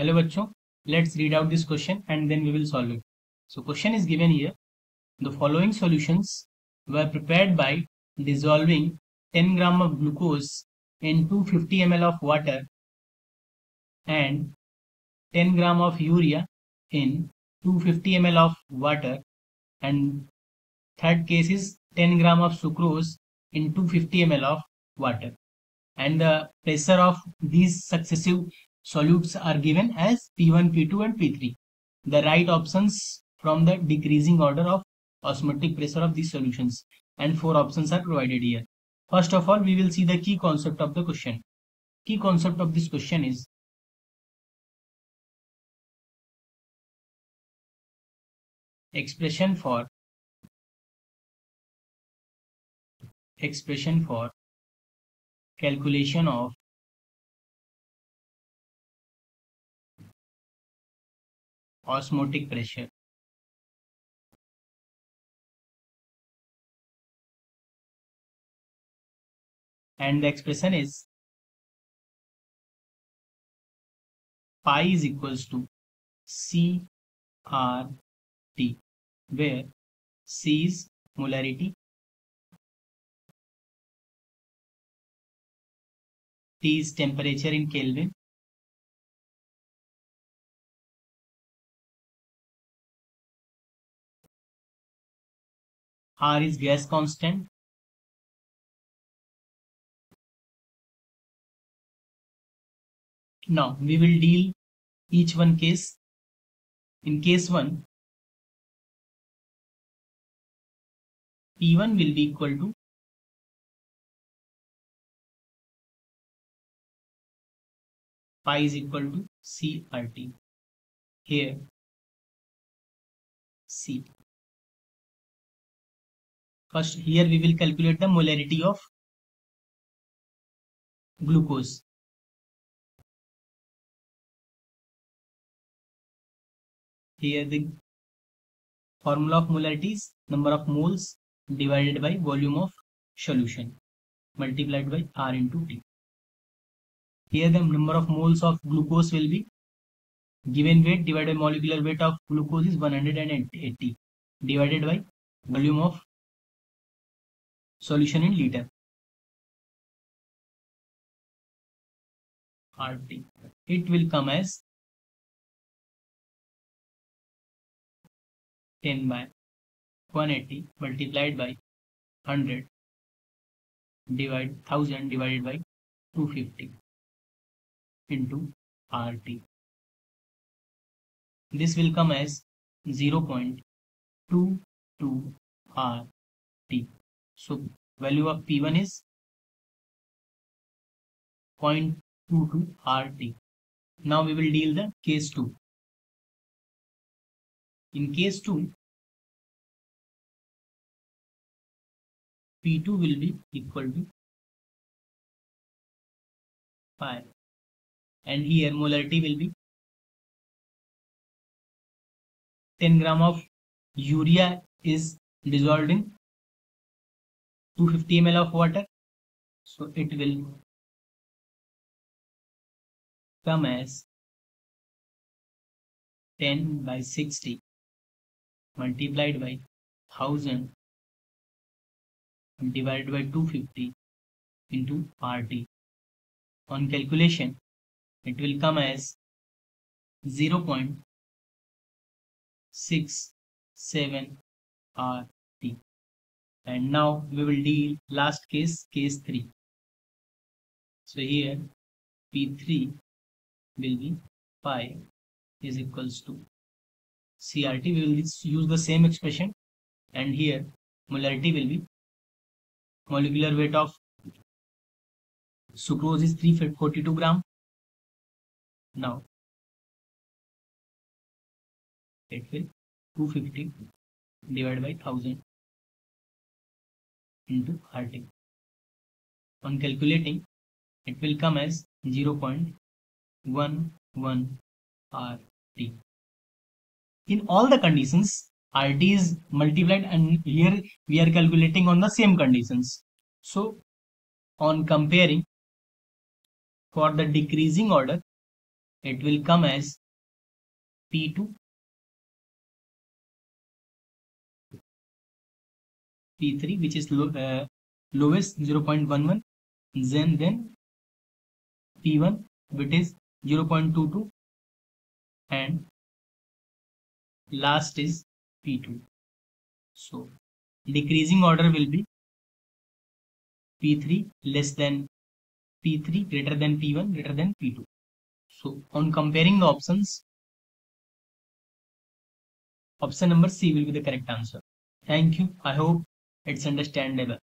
Hello bachcho, let's read out this question and then we will solve it. So question is given here. The following solutions were prepared by dissolving 10 gram of glucose in 250 ml of water and 10 gram of urea in 250 ml of water and third case is 10 gram of sucrose in 250 ml of water and the pressure of these successive solutes are given as P1, P2 and P3. The right options from the decreasing order of osmotic pressure of these solutions and four options are provided here. First of all, we will see the key concept of the question. Key concept of this question is expression for expression for calculation of osmotic pressure and the expression is pi is equals to C R T where C is molarity T is temperature in Kelvin R is gas constant. Now we will deal each one case. In case 1, P1 will be equal to pi is equal to CRT. Here C First, here we will calculate the molarity of glucose. Here the formula of molarity is number of moles divided by volume of solution multiplied by R into T. Here the number of moles of glucose will be given weight divided by molecular weight of glucose is 180 divided by volume of solution in liter RT. It will come as 10 by 180 multiplied by 100 divide 1000 divided by 250 into RT. This will come as 0.22 RT. So value of P1 is 0.22 RT. Now we will deal the case 2. In case 2, P2 will be equal to 5 and here molarity will be 10 gram of urea is dissolved in 250 ml of water so it will come as 10 by 60 multiplied by 1000 divided by 250 into RT. On calculation, it will come as 0 0.67 RT and now we will deal last case case 3 so here p3 will be pi is equals to crt we will use the same expression. And here molarity will be molecular weight of sucrose is 342 gram. Now it will 250 divided by 1000 into RT. On calculating, it will come as 0.11 RT. In all the conditions, RT is multiplied and here we are calculating on the same conditions. So, on comparing for the decreasing order, it will come as P2 P3 which is low, uh, lowest 0.11 then then P1 which is 0.22 and last is P2 so decreasing order will be P3 less than P3 greater than P1 greater than P2 so on comparing the options option number C will be the correct answer. Thank you. I hope it's understandable